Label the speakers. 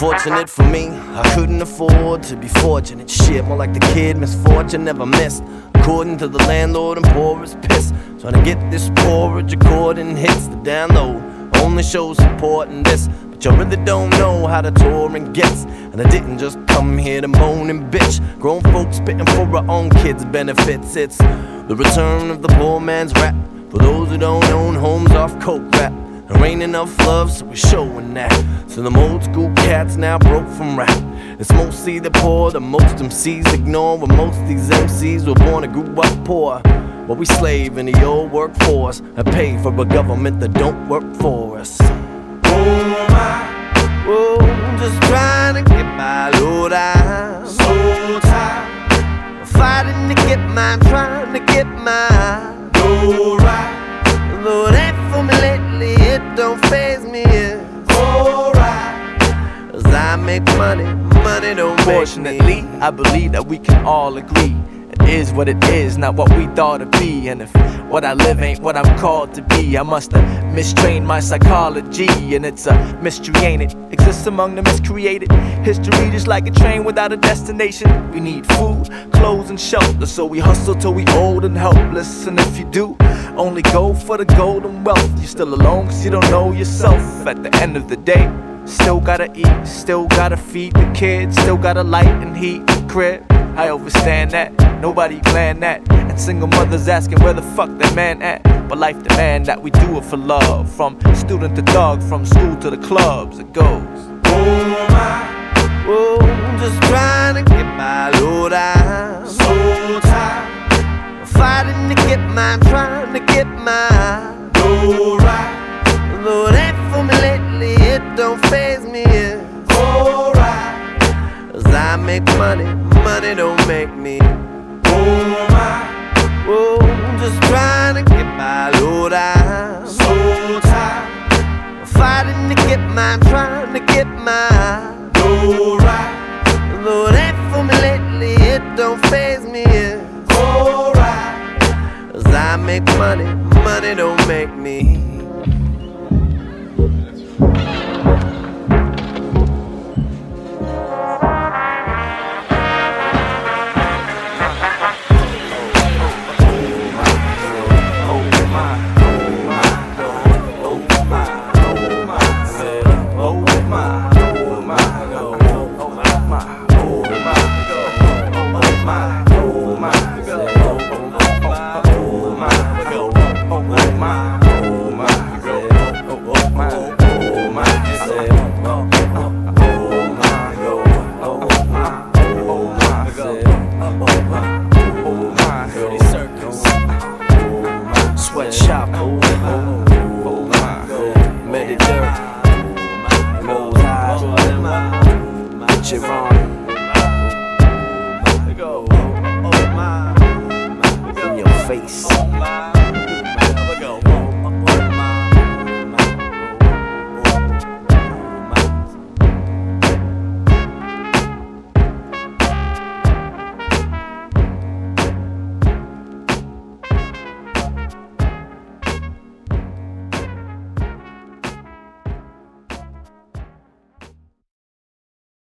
Speaker 1: Unfortunate for me, I couldn't afford to be fortunate. Shit, more like the kid misfortune never missed. According to the landlord, and poor as piss. Trying to get this porridge according hits the download. Only shows supporting this, but you really don't know how the touring gets. And I didn't just come here to moan and bitch. Grown folks spitting for our own kids' benefits. It's the return of the poor man's rap. For those who don't own homes off coke rap. There ain't enough love, so we're showing that. So them old school cats now broke from rap. It's mostly the poor, the most MCs ignore. But most these MCs were born and grew up poor. But we slave in the old workforce and pay for a government that don't work for us.
Speaker 2: Oh ah. my,
Speaker 1: Whoa, just trying to get by, Lord, I'm
Speaker 2: so tired.
Speaker 1: fighting to get mine, trying to get mine.
Speaker 2: No right,
Speaker 1: Lord, ain't don't faze me. It's
Speaker 2: alright.
Speaker 1: Cause I make money, money don't
Speaker 3: Fortunately. I believe that we can all agree. It is what it is, not what we thought it'd be. And if what I live ain't what I'm called to be, I must have mistrained my psychology. And it's a mystery, ain't it? Exists among the miscreated. History just like a train without a destination. We need food, clothes, and shelter. So we hustle till we old and helpless. And if you do, only go for the golden wealth. You're still alone cause you don't know yourself. At the end of the day, Still gotta eat, still gotta feed the kids, still gotta light and heat the crib. I overstand that, nobody planned that. And single mothers asking where the fuck that man at. But life demand that we do it for love. From student to dog, from school to the clubs, it goes.
Speaker 2: Oh my, oh,
Speaker 1: Whoa, just trying to get by, Lord, I'm
Speaker 2: so tired.
Speaker 1: fighting to get mine, trying to get mine.
Speaker 2: No right,
Speaker 1: ain't for me lately, it don't faze me. It's
Speaker 2: alright.
Speaker 1: Cause I make money, money don't make me.
Speaker 2: Oh my,
Speaker 1: Whoa, just trying to get by, Lord, I'm
Speaker 2: so tired.
Speaker 1: fighting to get mine, trying to get mine.
Speaker 2: No right,
Speaker 1: Lord, ain't for me lately, it don't faze me. Make money, money don't make me. myself up over.
Speaker 3: Oh Dirty circus. Sweatshop over. Oh wrong. In your face.